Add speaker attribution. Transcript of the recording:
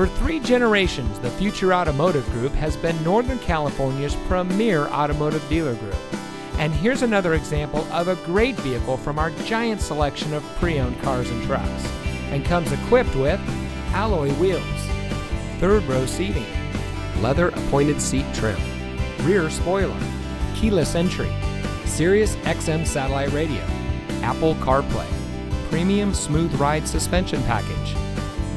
Speaker 1: For three generations, the Future Automotive Group has been Northern California's premier automotive dealer group. And here's another example of a great vehicle from our giant selection of pre owned cars and trucks. And comes equipped with alloy wheels, third row seating,
Speaker 2: leather appointed seat trim,
Speaker 1: rear spoiler, keyless entry, Sirius XM satellite radio, Apple CarPlay, premium smooth ride suspension package,